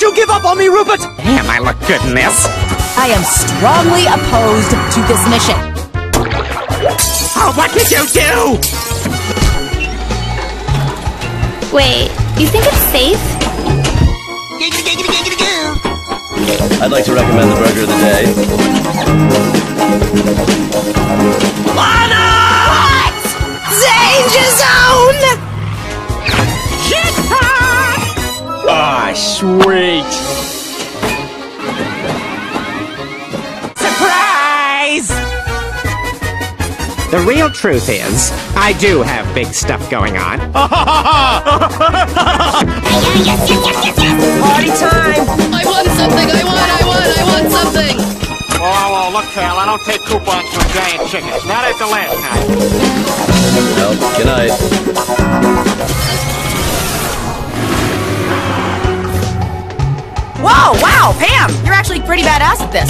Don't you give up on me, Rupert! Damn, I look good in this. I am strongly opposed to this mission. Oh, what did you do? Wait, you think it's safe? I'd like to recommend the burger of the day. Lana! What? Danger zone! Ah, sweet. Surprise! The real truth is, I do have big stuff going on. Party time! I want something! I want, I want, I want something! Oh, oh, look, pal, I don't take coupons from giant chickens. Not at the last time. Well, good night. Whoa, wow, Pam! You're actually pretty badass at this.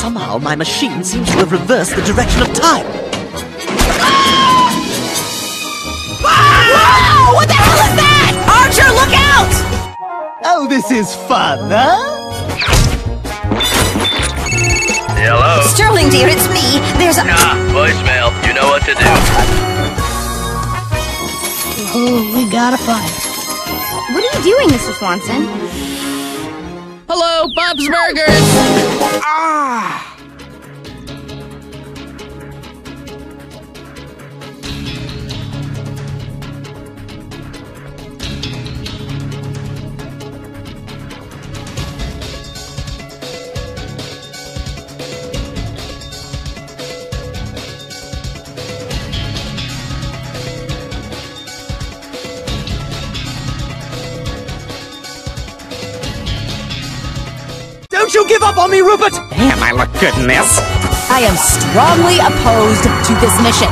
Somehow my machine seems to have reversed the direction of time. Whoa! What the hell is that? Archer, look out! Oh, this is fun, huh? Hello? Sterling, dear, it's me. There's a. Ah, voicemail. You know what to do. Oh, we gotta fight. What are you doing, Mr. Swanson? Hello, Bob's Burgers! Don't you give up on me, Rupert! Damn, I look good in this. I am strongly opposed to this mission.